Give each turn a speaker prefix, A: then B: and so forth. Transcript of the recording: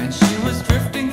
A: and she was drifting